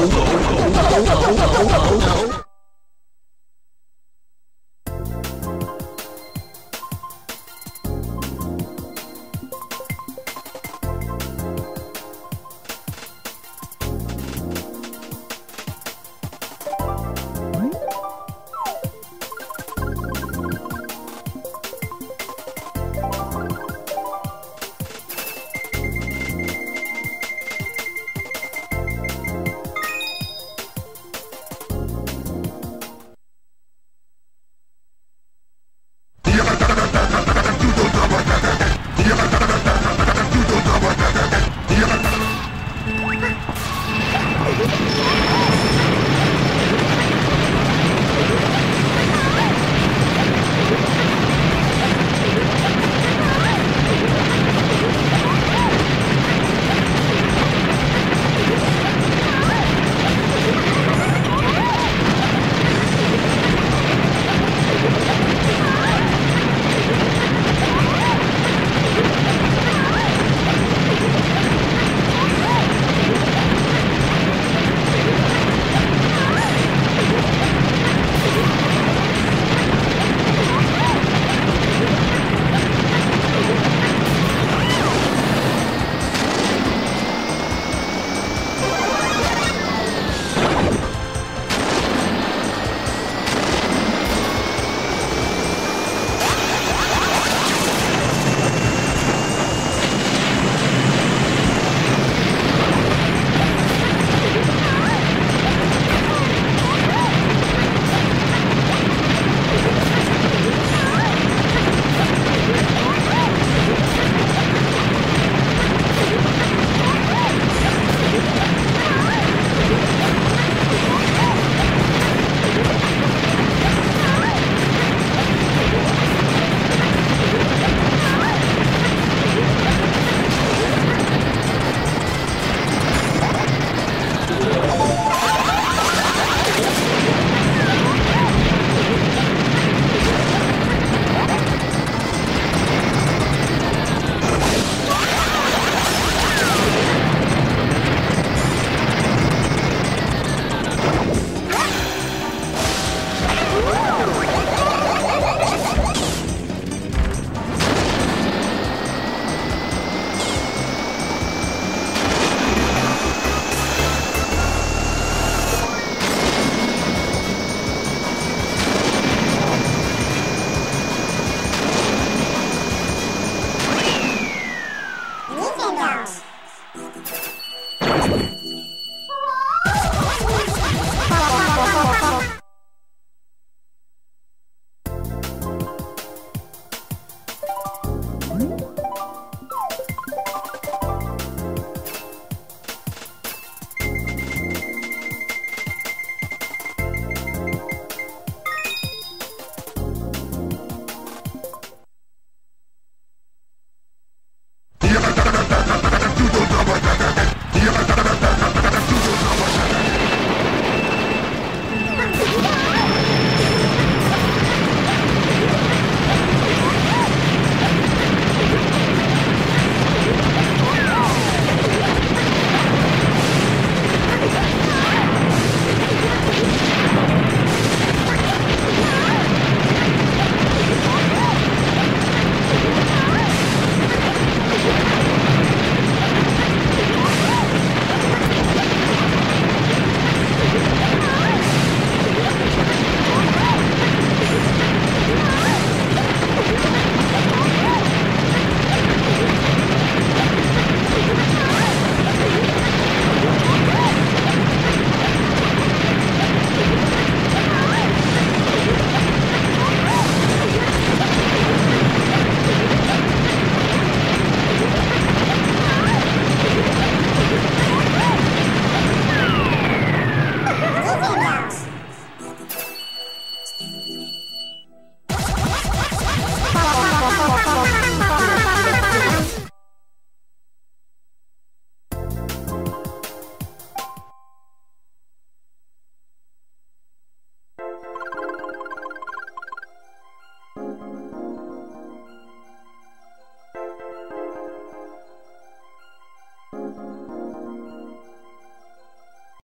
Hello.